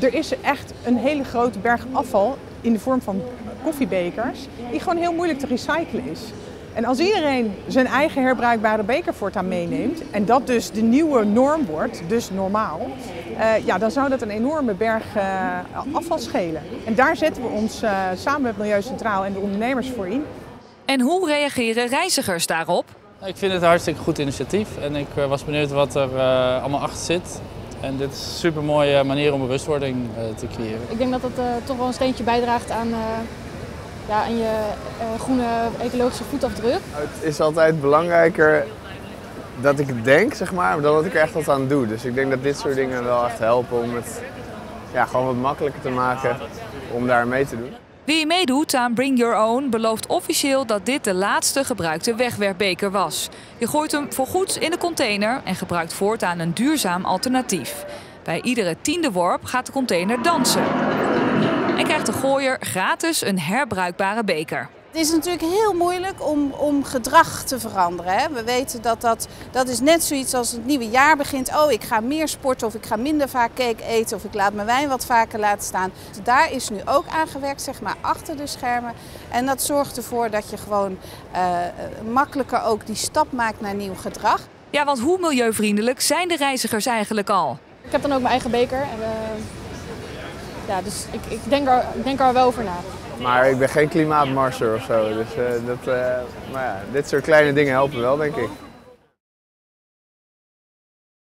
er is echt een hele grote berg afval in de vorm van koffiebekers, die gewoon heel moeilijk te recyclen is. En als iedereen zijn eigen herbruikbare beker voortaan meeneemt en dat dus de nieuwe norm wordt, dus normaal, uh, ja, dan zou dat een enorme berg uh, afval schelen. En daar zetten we ons uh, samen met Milieu Centraal en de ondernemers voor in. En hoe reageren reizigers daarop? Ik vind het een hartstikke goed initiatief en ik was benieuwd wat er allemaal achter zit. En dit is een super mooie manier om bewustwording te creëren. Ik denk dat dat toch wel een steentje bijdraagt aan ja, en je uh, groene ecologische voetafdruk. Het is altijd belangrijker dat ik denk, zeg maar, dan dat ik er echt wat aan doe. Dus ik denk dat dit soort dingen wel echt helpen om het ja, gewoon wat makkelijker te maken om daar mee te doen. Wie meedoet aan Bring Your Own belooft officieel dat dit de laatste gebruikte wegwerpbeker was. Je gooit hem voorgoed in de container en gebruikt voortaan een duurzaam alternatief. Bij iedere tiende worp gaat de container dansen en krijgt de gooier gratis een herbruikbare beker. Het is natuurlijk heel moeilijk om, om gedrag te veranderen. Hè. We weten dat, dat dat is net zoiets als het nieuwe jaar begint. Oh, ik ga meer sporten of ik ga minder vaak cake eten of ik laat mijn wijn wat vaker laten staan. Dus daar is nu ook aan gewerkt, zeg maar, achter de schermen. En dat zorgt ervoor dat je gewoon uh, makkelijker ook die stap maakt naar nieuw gedrag. Ja, want hoe milieuvriendelijk zijn de reizigers eigenlijk al? Ik heb dan ook mijn eigen beker. En, uh ja, dus ik, ik, denk er, denk wel over na. Maar ik ben geen klimaatmarser of zo. Dus, uh, dat, uh, maar ja, dit soort kleine dingen helpen wel, denk ik.